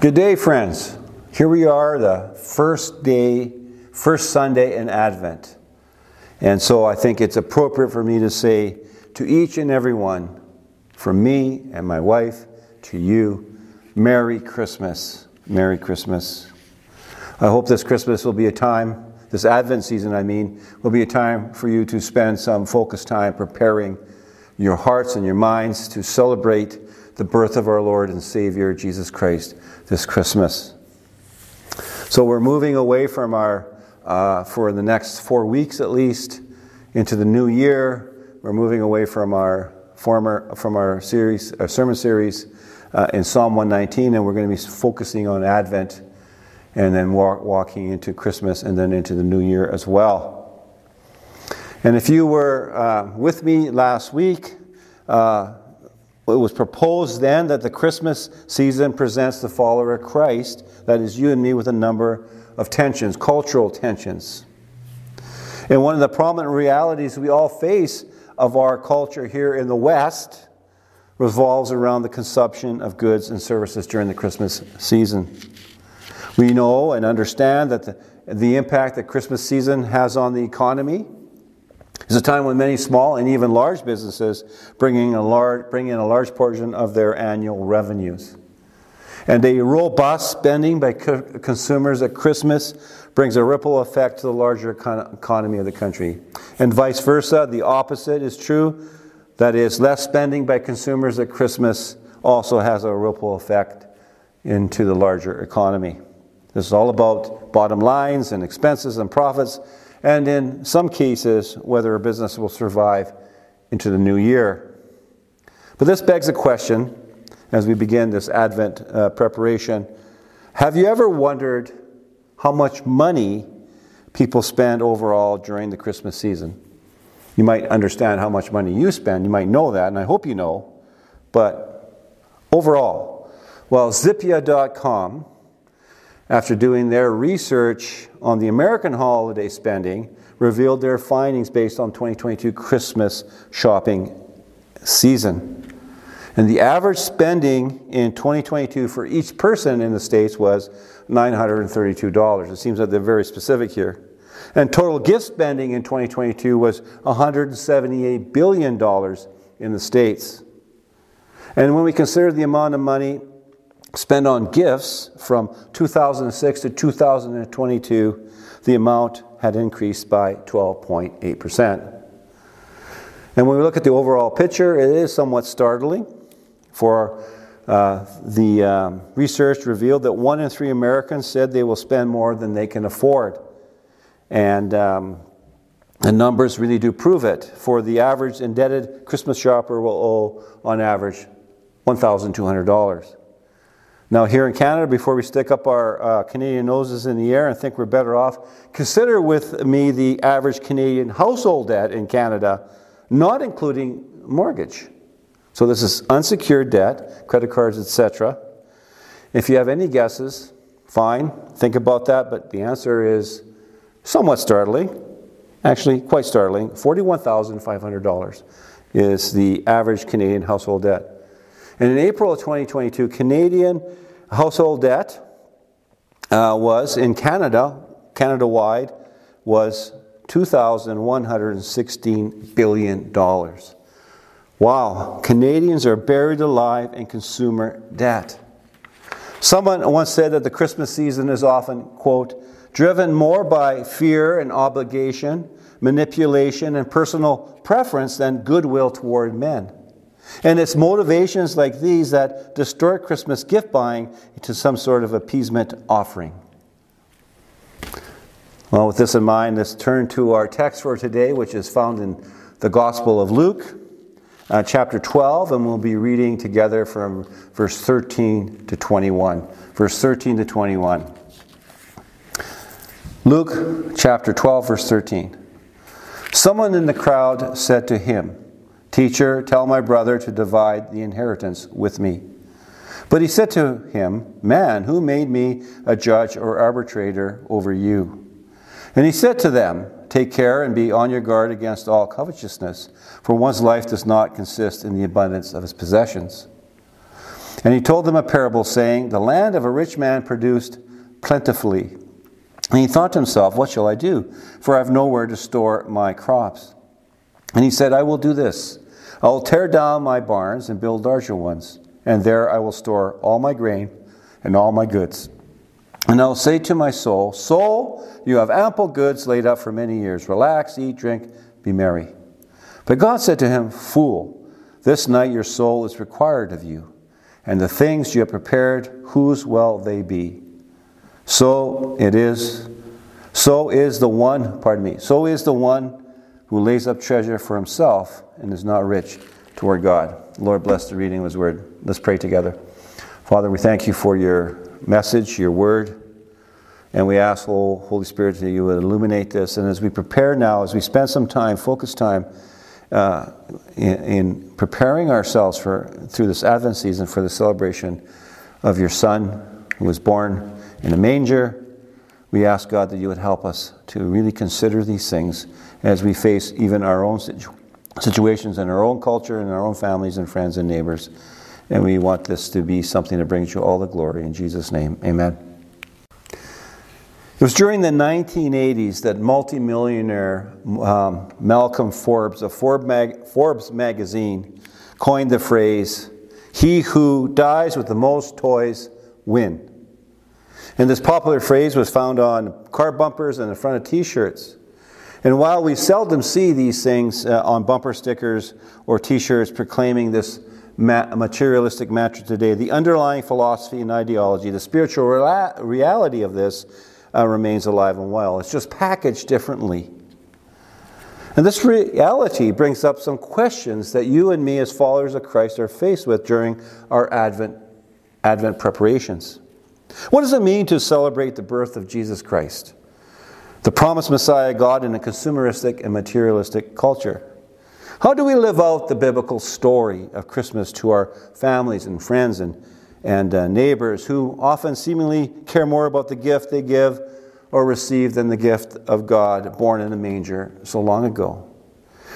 Good day, friends. Here we are, the first day, first Sunday in Advent. And so I think it's appropriate for me to say to each and every one, from me and my wife to you, Merry Christmas. Merry Christmas. I hope this Christmas will be a time, this Advent season, I mean, will be a time for you to spend some focused time preparing your hearts and your minds to celebrate the birth of our Lord and Savior, Jesus Christ, this Christmas. So we're moving away from our, uh, for the next four weeks at least, into the new year. We're moving away from our former, from our series, our sermon series uh, in Psalm 119, and we're going to be focusing on Advent and then walk, walking into Christmas and then into the new year as well. And if you were uh, with me last week, uh, it was proposed then that the Christmas season presents the follower of Christ, that is, you and me, with a number of tensions, cultural tensions. And one of the prominent realities we all face of our culture here in the West revolves around the consumption of goods and services during the Christmas season. We know and understand that the, the impact that Christmas season has on the economy it's a time when many small and even large businesses bring in a large, bring in a large portion of their annual revenues. And a robust spending by co- consumers at Christmas brings a ripple effect to the larger econ- economy of the country. And vice versa, the opposite is true. That is, less spending by consumers at Christmas also has a ripple effect into the larger economy. This is all about bottom lines and expenses and profits and in some cases, whether a business will survive into the new year. But this begs a question as we begin this Advent uh, preparation. Have you ever wondered how much money people spend overall during the Christmas season? You might understand how much money you spend, you might know that, and I hope you know, but overall, well, Zippia.com after doing their research on the American holiday spending, revealed their findings based on 2022 Christmas shopping season. And the average spending in 2022 for each person in the States was $932. It seems that they're very specific here. And total gift spending in 2022 was $178 billion in the States. And when we consider the amount of money spent on gifts from 2006 to 2022, the amount had increased by 12.8%. And when we look at the overall picture, it is somewhat startling. For uh, the um, research revealed that one in three Americans said they will spend more than they can afford. And um, the numbers really do prove it. For the average indebted Christmas shopper will owe, on average, $1,200. Now, here in Canada, before we stick up our uh, Canadian noses in the air and think we're better off, consider with me the average Canadian household debt in Canada, not including mortgage. So, this is unsecured debt, credit cards, etc. If you have any guesses, fine, think about that, but the answer is somewhat startling. Actually, quite startling. $41,500 is the average Canadian household debt. And in April of 2022, Canadian household debt uh, was in Canada, Canada wide, was $2,116 billion. Wow, Canadians are buried alive in consumer debt. Someone once said that the Christmas season is often, quote, driven more by fear and obligation, manipulation, and personal preference than goodwill toward men. And it's motivations like these that distort Christmas gift buying into some sort of appeasement offering. Well, with this in mind, let's turn to our text for today, which is found in the Gospel of Luke, uh, chapter 12, and we'll be reading together from verse 13 to 21. Verse 13 to 21. Luke chapter 12, verse 13. Someone in the crowd said to him, Teacher, tell my brother to divide the inheritance with me. But he said to him, Man, who made me a judge or arbitrator over you? And he said to them, Take care and be on your guard against all covetousness, for one's life does not consist in the abundance of his possessions. And he told them a parable, saying, The land of a rich man produced plentifully. And he thought to himself, What shall I do? For I have nowhere to store my crops. And he said, I will do this I will tear down my barns and build larger ones, and there I will store all my grain and all my goods. And I will say to my soul, Soul, you have ample goods laid up for many years. Relax, eat, drink, be merry. But God said to him, Fool, this night your soul is required of you and the things you have prepared, whose will they be? So it is, so is the one, pardon me, so is the one who lays up treasure for himself and is not rich toward God. Lord, bless the reading of his word. Let's pray together. Father, we thank you for your message, your word. And we ask, oh, Holy Spirit, that you would illuminate this. And as we prepare now, as we spend some time, focus time, uh, in, in, preparing ourselves for through this Advent season for the celebration of your Son who was born in a manger. We ask God that you would help us to really consider these things as we face even our own situ- situations in our own culture and our own families and friends and neighbors. And we want this to be something that brings you all the glory. In Jesus' name, amen. It was during the 1980s that multimillionaire um, Malcolm Forbes of Forbes, mag- Forbes magazine coined the phrase, He who dies with the most toys win. And this popular phrase was found on car bumpers and the front of t shirts. And while we seldom see these things uh, on bumper stickers or t shirts proclaiming this ma- materialistic mantra today, the underlying philosophy and ideology, the spiritual rea- reality of this, uh, remains alive and well. It's just packaged differently. And this reality brings up some questions that you and me, as followers of Christ, are faced with during our Advent, Advent preparations. What does it mean to celebrate the birth of Jesus Christ, the promised Messiah God in a consumeristic and materialistic culture? How do we live out the biblical story of Christmas to our families and friends and and uh, neighbors who often seemingly care more about the gift they give or receive than the gift of God born in a manger so long ago.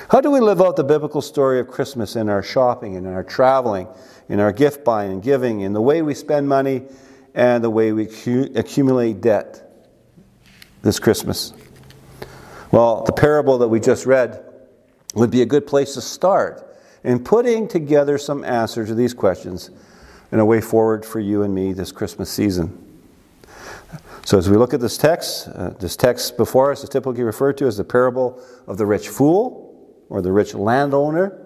How do we live out the biblical story of Christmas in our shopping and in our traveling, in our gift buying and giving, in the way we spend money and the way we accumulate debt this Christmas? Well, the parable that we just read would be a good place to start in putting together some answers to these questions and a way forward for you and me this Christmas season. So, as we look at this text, uh, this text before us is typically referred to as the parable of the rich fool or the rich landowner.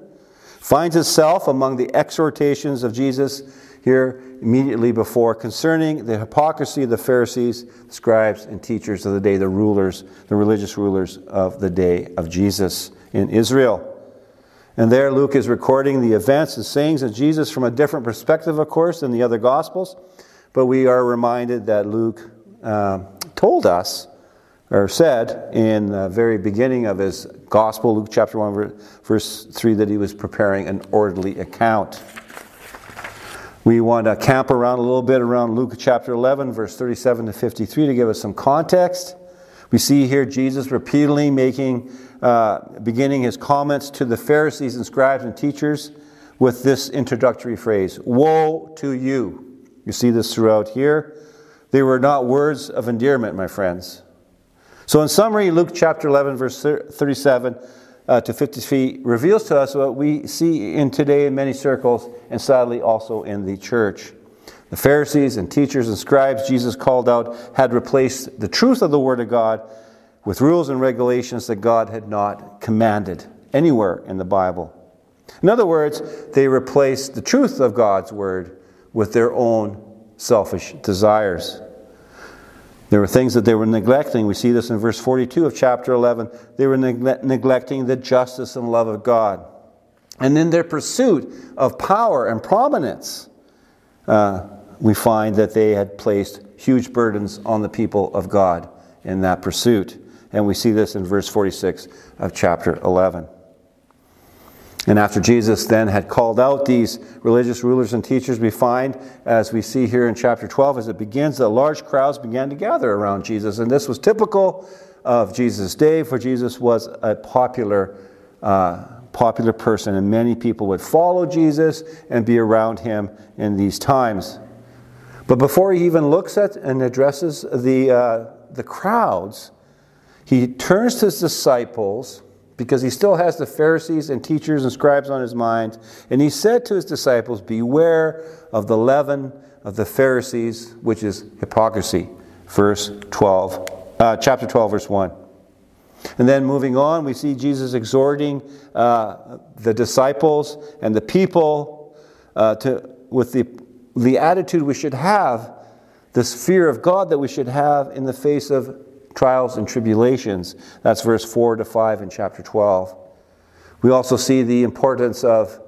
Finds itself among the exhortations of Jesus here immediately before concerning the hypocrisy of the Pharisees, scribes, and teachers of the day, the rulers, the religious rulers of the day of Jesus in Israel. And there, Luke is recording the events and sayings of Jesus from a different perspective, of course, than the other Gospels. But we are reminded that Luke uh, told us, or said in the very beginning of his Gospel, Luke chapter 1, verse 3, that he was preparing an orderly account. We want to camp around a little bit around Luke chapter 11, verse 37 to 53 to give us some context. We see here Jesus repeatedly making uh, beginning his comments to the Pharisees and scribes and teachers with this introductory phrase Woe to you! You see this throughout here. They were not words of endearment, my friends. So, in summary, Luke chapter 11, verse 37 uh, to 50 feet reveals to us what we see in today in many circles, and sadly also in the church. The Pharisees and teachers and scribes Jesus called out had replaced the truth of the Word of God with rules and regulations that God had not commanded anywhere in the Bible. In other words, they replaced the truth of God's word with their own selfish desires. There were things that they were neglecting. We see this in verse 42 of chapter 11. They were negle- neglecting the justice and love of God. And in their pursuit of power and prominence, uh, we find that they had placed huge burdens on the people of God in that pursuit. And we see this in verse 46 of chapter 11. And after Jesus then had called out these religious rulers and teachers, we find, as we see here in chapter 12, as it begins, that large crowds began to gather around Jesus. And this was typical of Jesus' day, for Jesus was a popular, uh, popular person, and many people would follow Jesus and be around him in these times. But before he even looks at and addresses the, uh, the crowds, he turns to his disciples because he still has the Pharisees and teachers and scribes on his mind. And he said to his disciples, Beware of the leaven of the Pharisees, which is hypocrisy. Verse 12, uh, chapter 12, verse 1. And then moving on, we see Jesus exhorting uh, the disciples and the people uh, to, with the, the attitude we should have, this fear of God that we should have in the face of trials and tribulations. That's verse 4 to 5 in chapter 12. We also see the importance of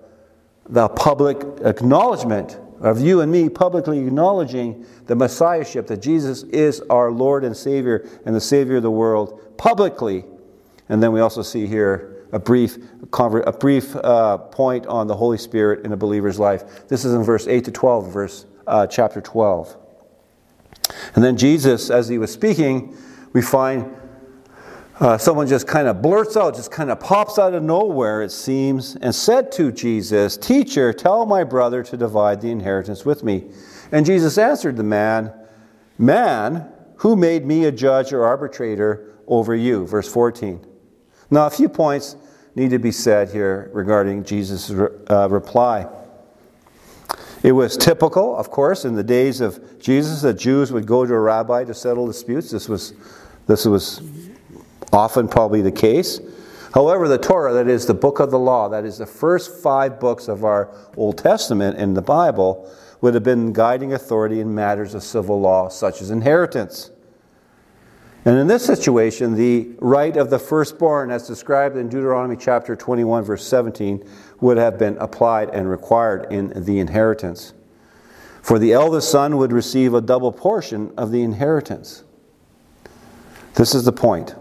the public acknowledgement of you and me publicly acknowledging the Messiahship, that Jesus is our Lord and Savior and the Savior of the world publicly. And then we also see here a brief, a brief uh, point on the Holy Spirit in a believer's life. This is in verse 8 to 12, verse uh, chapter 12. And then Jesus, as he was speaking, we find uh, someone just kind of blurts out, just kind of pops out of nowhere, it seems, and said to Jesus, Teacher, tell my brother to divide the inheritance with me. And Jesus answered the man, Man, who made me a judge or arbitrator over you? Verse 14. Now, a few points need to be said here regarding Jesus' uh, reply. It was typical, of course, in the days of Jesus that Jews would go to a rabbi to settle disputes. This was, this was often probably the case. However, the Torah, that is the book of the law, that is the first five books of our Old Testament in the Bible, would have been guiding authority in matters of civil law, such as inheritance. And in this situation, the right of the firstborn, as described in Deuteronomy chapter 21, verse 17, would have been applied and required in the inheritance. For the eldest son would receive a double portion of the inheritance. This is the point.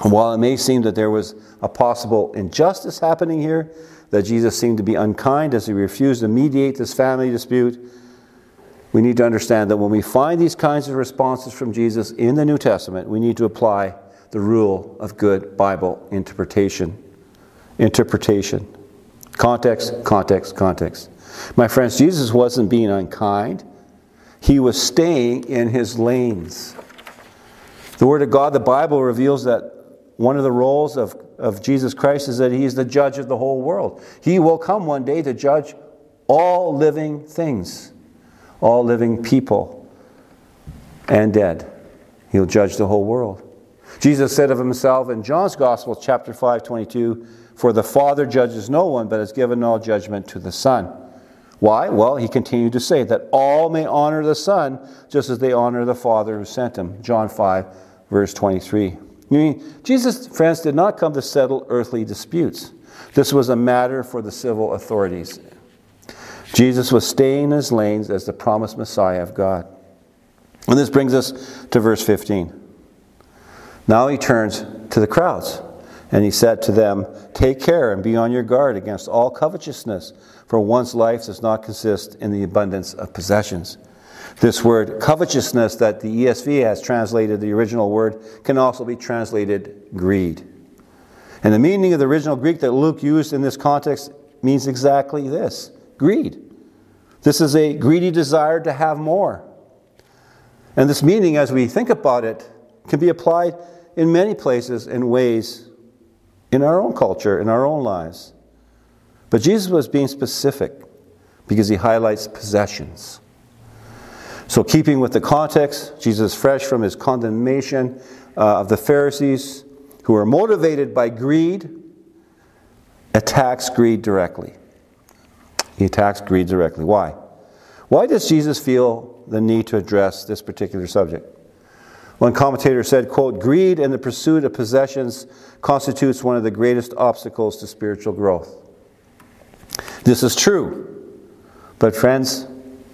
While it may seem that there was a possible injustice happening here, that Jesus seemed to be unkind as he refused to mediate this family dispute, we need to understand that when we find these kinds of responses from Jesus in the New Testament, we need to apply the rule of good Bible interpretation. Interpretation. Context, context, context. My friends, Jesus wasn't being unkind, he was staying in his lanes. The Word of God, the Bible, reveals that one of the roles of, of Jesus Christ is that he is the judge of the whole world. He will come one day to judge all living things, all living people, and dead. He'll judge the whole world. Jesus said of himself in John's Gospel, chapter 5, 22, For the Father judges no one, but has given all judgment to the Son. Why? Well, he continued to say that all may honor the Son just as they honor the Father who sent him. John 5, verse 23. mean, Jesus, friends, did not come to settle earthly disputes. This was a matter for the civil authorities. Jesus was staying in his lanes as the promised Messiah of God. And this brings us to verse 15. Now he turns to the crowds and he said to them, Take care and be on your guard against all covetousness, for one's life does not consist in the abundance of possessions. This word covetousness that the ESV has translated, the original word, can also be translated greed. And the meaning of the original Greek that Luke used in this context means exactly this greed. This is a greedy desire to have more. And this meaning, as we think about it, can be applied in many places and ways in our own culture, in our own lives. But Jesus was being specific because he highlights possessions. So, keeping with the context, Jesus, fresh from his condemnation uh, of the Pharisees who are motivated by greed, attacks greed directly. He attacks greed directly. Why? Why does Jesus feel the need to address this particular subject? One commentator said, quote, greed and the pursuit of possessions constitutes one of the greatest obstacles to spiritual growth. This is true. But friends,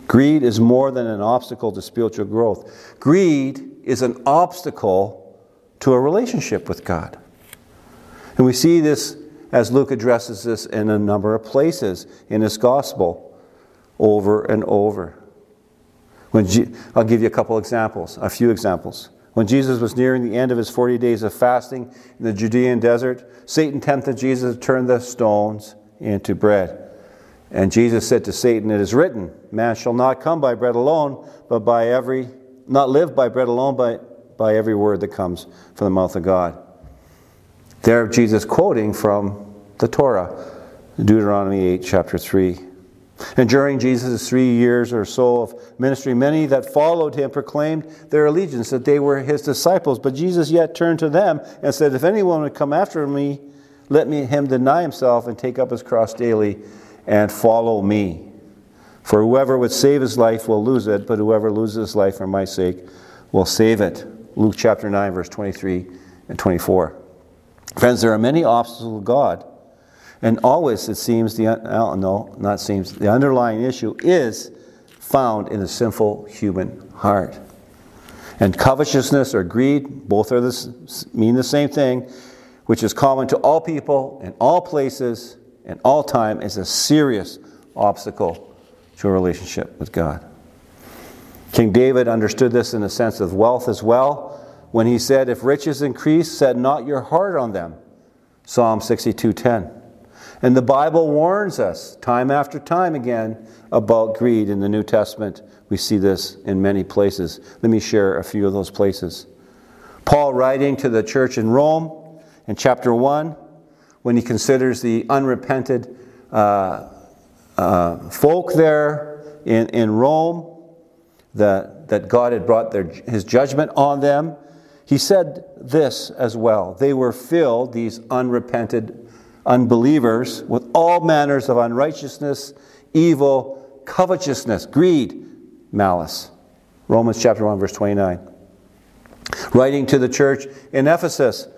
greed is more than an obstacle to spiritual growth. Greed is an obstacle to a relationship with God. And we see this as Luke addresses this in a number of places in his gospel over and over. When I'll give you a couple examples, a few examples. When Jesus was nearing the end of his 40 days of fasting in the Judean desert, Satan tempted Jesus to turn the stones into bread. And Jesus said to Satan, It is written, Man shall not come by bread alone, but by every, not live by bread alone, but by every word that comes from the mouth of God. There, Jesus quoting from the Torah, Deuteronomy 8, chapter 3. And during Jesus' three years or so of ministry, many that followed him proclaimed their allegiance, that they were his disciples. But Jesus yet turned to them and said, If anyone would come after me, let me, him deny himself and take up his cross daily and follow me. For whoever would save his life will lose it, but whoever loses his life for my sake will save it. Luke chapter 9, verse 23 and 24. Friends, there are many obstacles to God and always, it seems, the, no, not seems, the underlying issue is found in the sinful human heart. And covetousness or greed, both are this, mean the same thing, which is common to all people in all places and all time, is a serious obstacle to a relationship with God. King David understood this in the sense of wealth as well when he said, If riches increase, set not your heart on them. Psalm 62:10. And the Bible warns us time after time again about greed in the New Testament. We see this in many places. Let me share a few of those places. Paul, writing to the church in Rome in chapter 1, when he considers the unrepented uh, uh, folk there in, in Rome, that, that God had brought their, his judgment on them, he said this as well. They were filled, these unrepented unbelievers with all manners of unrighteousness, evil, covetousness, greed, malice. Romans chapter 1, verse 29. Writing to the church in Ephesus,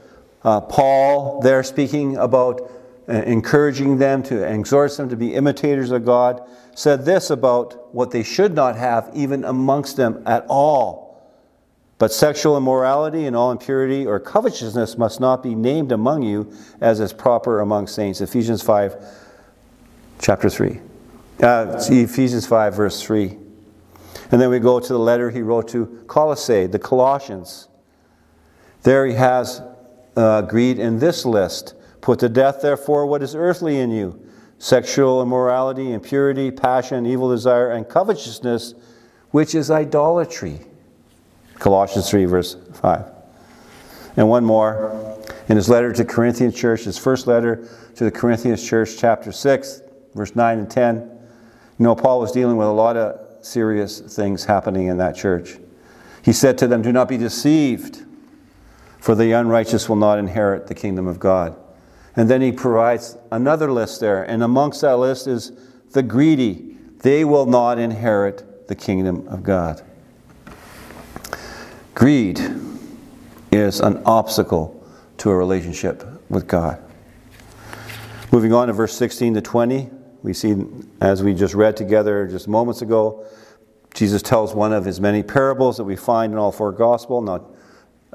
uh, Paul, there speaking about uh, encouraging them to exhort them to be imitators of God, said this about what they should not have even amongst them at all but sexual immorality and all impurity or covetousness must not be named among you as is proper among saints. Ephesians 5, chapter 3. Uh, Ephesians 5, verse 3. And then we go to the letter he wrote to Colossae, the Colossians. There he has uh, greed in this list Put to death, therefore, what is earthly in you sexual immorality, impurity, passion, evil desire, and covetousness, which is idolatry. Colossians 3, verse 5. And one more. In his letter to Corinthian church, his first letter to the Corinthians church, chapter 6, verse 9 and 10. You know, Paul was dealing with a lot of serious things happening in that church. He said to them, Do not be deceived, for the unrighteous will not inherit the kingdom of God. And then he provides another list there, and amongst that list is the greedy. They will not inherit the kingdom of God. Greed is an obstacle to a relationship with God. Moving on to verse 16 to 20, we see, as we just read together just moments ago, Jesus tells one of his many parables that we find in all four Gospels. Now,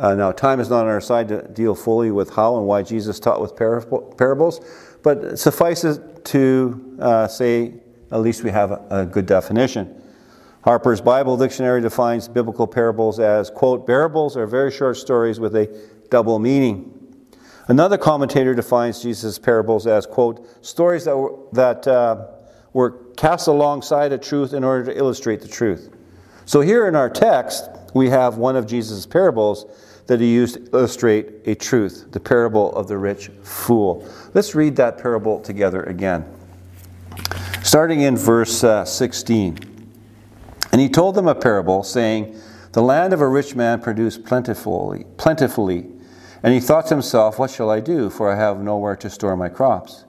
uh, now, time is not on our side to deal fully with how and why Jesus taught with parables, but suffices to uh, say at least we have a, a good definition. Harper's Bible Dictionary defines biblical parables as, quote, parables are very short stories with a double meaning. Another commentator defines Jesus' parables as, quote, stories that were, that, uh, were cast alongside a truth in order to illustrate the truth. So here in our text, we have one of Jesus' parables that he used to illustrate a truth, the parable of the rich fool. Let's read that parable together again. Starting in verse uh, 16. And he told them a parable, saying, The land of a rich man produced plentifully, plentifully. And he thought to himself, What shall I do? For I have nowhere to store my crops.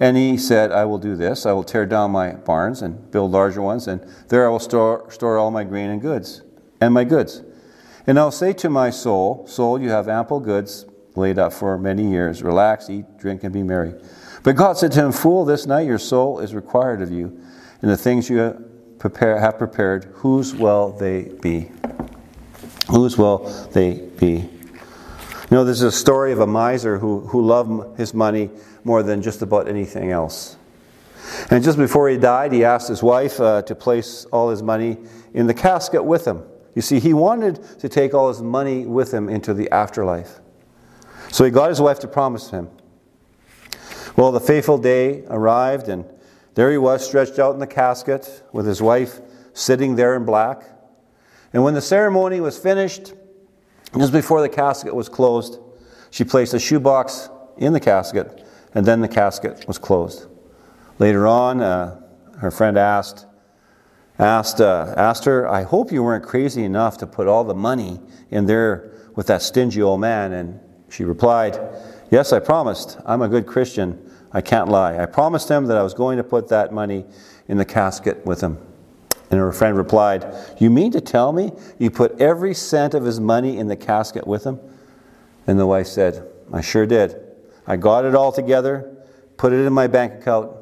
And he said, I will do this. I will tear down my barns and build larger ones, and there I will store, store all my grain and goods, and my goods. And I'll say to my soul, Soul, you have ample goods laid up for many years. Relax, eat, drink, and be merry. But God said to him, Fool, this night your soul is required of you, and the things you prepare, have prepared, whose will they be? Whose will they be? You know, this is a story of a miser who, who loved his money more than just about anything else. And just before he died, he asked his wife uh, to place all his money in the casket with him. You see, he wanted to take all his money with him into the afterlife. So he got his wife to promise him. Well, the fateful day arrived, and there he was, stretched out in the casket with his wife sitting there in black. And when the ceremony was finished, just before the casket was closed, she placed a shoebox in the casket, and then the casket was closed. Later on, uh, her friend asked, asked, uh, asked her, I hope you weren't crazy enough to put all the money in there with that stingy old man. And she replied, Yes, I promised. I'm a good Christian. I can't lie. I promised him that I was going to put that money in the casket with him. And her friend replied, You mean to tell me you put every cent of his money in the casket with him? And the wife said, I sure did. I got it all together, put it in my bank account,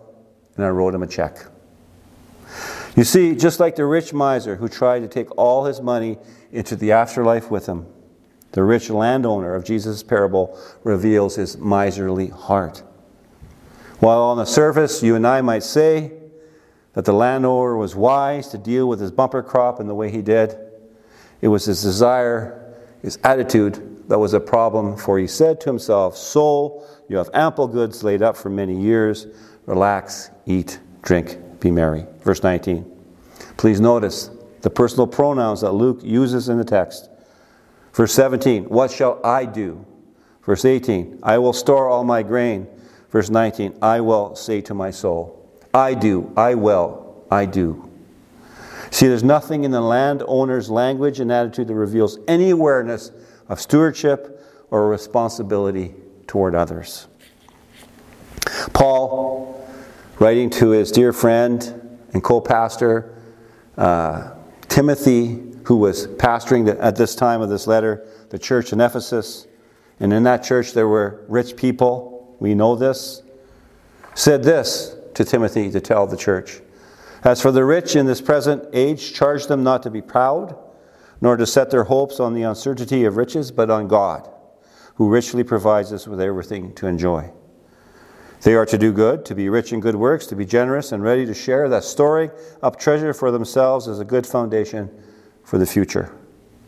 and I wrote him a check. You see, just like the rich miser who tried to take all his money into the afterlife with him, the rich landowner of Jesus' parable reveals his miserly heart. While on the surface, you and I might say that the landowner was wise to deal with his bumper crop in the way he did, it was his desire, his attitude that was a problem, for he said to himself, Soul, you have ample goods laid up for many years. Relax, eat, drink, be merry. Verse 19. Please notice the personal pronouns that Luke uses in the text. Verse 17, what shall I do? Verse 18, I will store all my grain. Verse 19, I will say to my soul, I do, I will, I do. See, there's nothing in the landowner's language and attitude that reveals any awareness of stewardship or responsibility toward others. Paul, writing to his dear friend and co pastor, uh, Timothy, who was pastoring the, at this time of this letter the church in Ephesus, and in that church there were rich people, we know this, said this to Timothy to tell the church. As for the rich in this present age, charge them not to be proud, nor to set their hopes on the uncertainty of riches, but on God, who richly provides us with everything to enjoy. They are to do good, to be rich in good works, to be generous and ready to share, that storing up treasure for themselves is a good foundation for the future,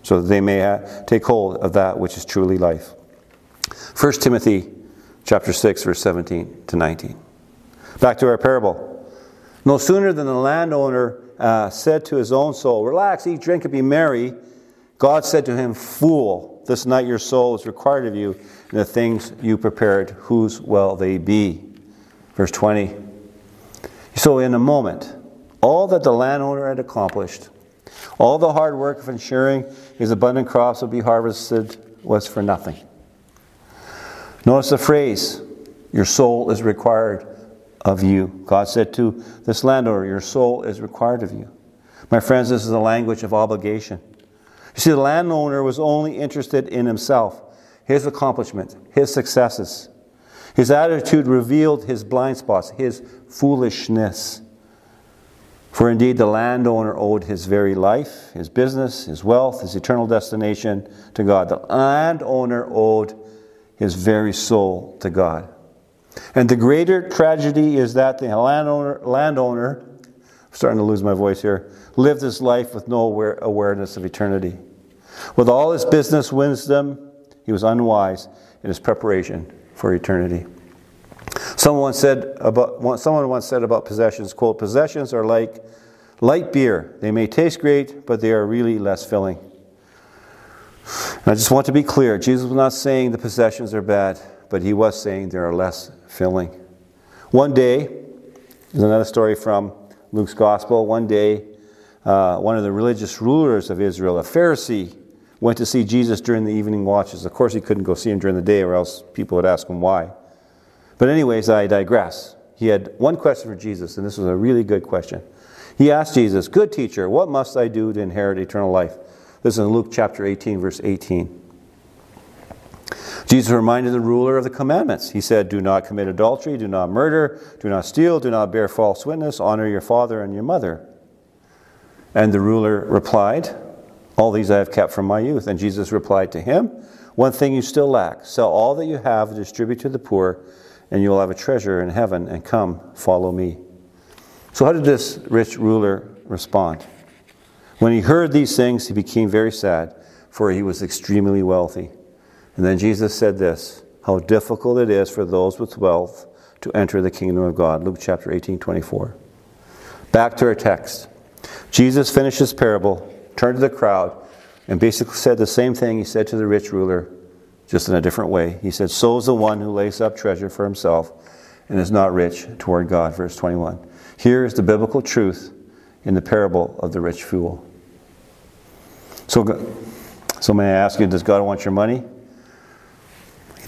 so that they may take hold of that which is truly life. 1 Timothy chapter 6, verse 17 to 19. Back to our parable. No sooner than the landowner uh, said to his own soul, Relax, eat, drink, and be merry, God said to him, Fool, this night your soul is required of you, and the things you prepared, whose will they be? Verse 20. So, in a moment, all that the landowner had accomplished, all the hard work of ensuring his abundant crops would be harvested, was for nothing. Notice the phrase, Your soul is required of you. God said to this landowner, Your soul is required of you. My friends, this is the language of obligation. You see, the landowner was only interested in himself, his accomplishments, his successes. His attitude revealed his blind spots, his foolishness. For indeed, the landowner owed his very life, his business, his wealth, his eternal destination to God. The landowner owed his very soul to God. And the greater tragedy is that the landowner, landowner I'm starting to lose my voice here, lived his life with no awareness of eternity. With all his business wisdom, he was unwise in his preparation for eternity. Someone said about someone once said about possessions, quote, possessions are like light beer. They may taste great, but they are really less filling. And I just want to be clear, Jesus was not saying the possessions are bad, but he was saying they are less filling. One day, there's another story from Luke's Gospel. One day, uh, one of the religious rulers of Israel, a Pharisee, went to see Jesus during the evening watches. Of course, he couldn't go see him during the day, or else people would ask him why. But, anyways, I digress. He had one question for Jesus, and this was a really good question. He asked Jesus, Good teacher, what must I do to inherit eternal life? This is in Luke chapter 18, verse 18. Jesus reminded the ruler of the commandments. He said, Do not commit adultery, do not murder, do not steal, do not bear false witness, honor your father and your mother. And the ruler replied, all these I have kept from my youth. And Jesus replied to him, One thing you still lack sell all that you have, distribute to the poor, and you will have a treasure in heaven, and come, follow me. So, how did this rich ruler respond? When he heard these things, he became very sad, for he was extremely wealthy. And then Jesus said this How difficult it is for those with wealth to enter the kingdom of God. Luke chapter 18, 24. Back to our text. Jesus finished his parable, turned to the crowd, and basically said the same thing he said to the rich ruler, just in a different way. He said, So is the one who lays up treasure for himself and is not rich toward God. Verse 21. Here is the biblical truth in the parable of the rich fool. So, so may I ask you, does God want your money?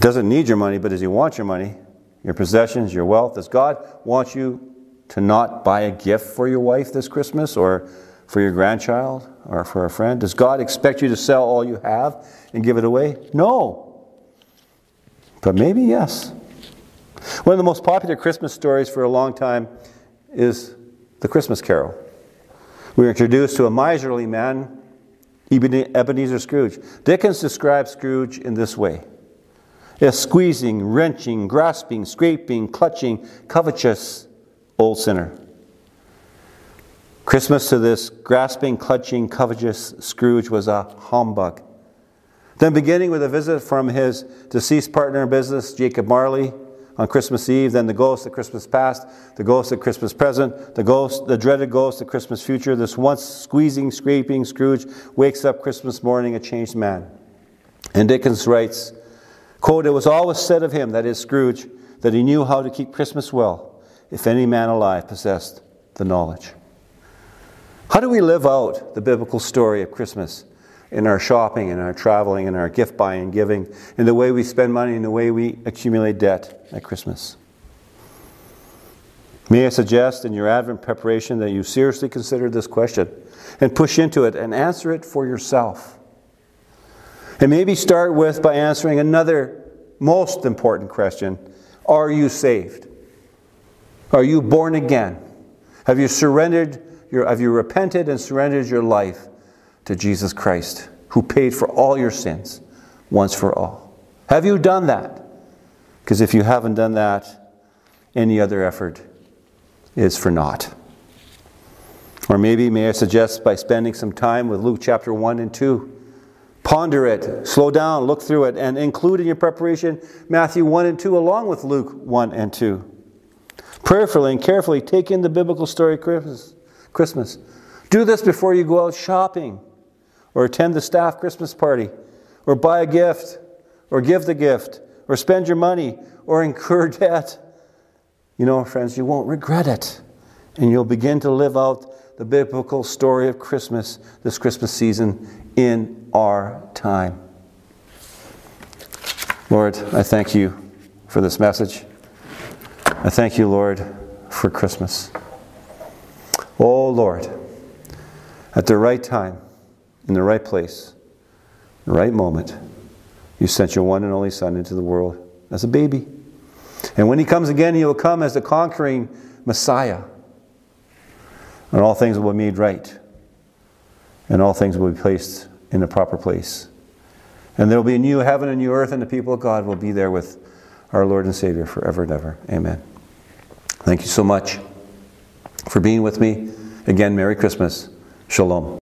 Doesn't need your money, but does He want your money, your possessions, your wealth? Does God want you to not buy a gift for your wife this Christmas or for your grandchild or for a friend? Does God expect you to sell all you have and give it away? No. But maybe yes. One of the most popular Christmas stories for a long time is the Christmas Carol. We are introduced to a miserly man, Ebenezer Scrooge. Dickens describes Scrooge in this way a squeezing, wrenching, grasping, scraping, clutching, covetous old sinner. Christmas to this grasping, clutching, covetous Scrooge was a humbug. Then, beginning with a visit from his deceased partner in business, Jacob Marley, on Christmas Eve, then the ghost of Christmas past, the ghost of Christmas present, the ghost, the dreaded ghost of Christmas future. This once squeezing, scraping Scrooge wakes up Christmas morning a changed man. And Dickens writes, quote, It was always said of him, that is Scrooge, that he knew how to keep Christmas well, if any man alive possessed the knowledge. How do we live out the biblical story of Christmas? in our shopping, in our traveling, in our gift buying and giving, in the way we spend money, in the way we accumulate debt at Christmas. May I suggest in your Advent preparation that you seriously consider this question and push into it and answer it for yourself. And maybe start with by answering another most important question Are you saved? Are you born again? Have you surrendered your, have you repented and surrendered your life to Jesus Christ, who paid for all your sins once for all. Have you done that? Because if you haven't done that, any other effort is for naught. Or maybe, may I suggest, by spending some time with Luke chapter 1 and 2. Ponder it, slow down, look through it, and include in your preparation Matthew 1 and 2 along with Luke 1 and 2. Prayerfully and carefully take in the biblical story of Christmas. Do this before you go out shopping or attend the staff Christmas party, or buy a gift, or give the gift, or spend your money, or incur debt, you know, friends, you won't regret it. And you'll begin to live out the biblical story of Christmas this Christmas season in our time. Lord, I thank you for this message. I thank you, Lord, for Christmas. Oh, Lord, at the right time, in the right place, the right moment, you sent your one and only Son into the world as a baby. And when he comes again, he will come as the conquering Messiah. And all things will be made right. And all things will be placed in the proper place. And there will be a new heaven and a new earth, and the people of God will be there with our Lord and Savior forever and ever. Amen. Thank you so much for being with me. Again, Merry Christmas. Shalom.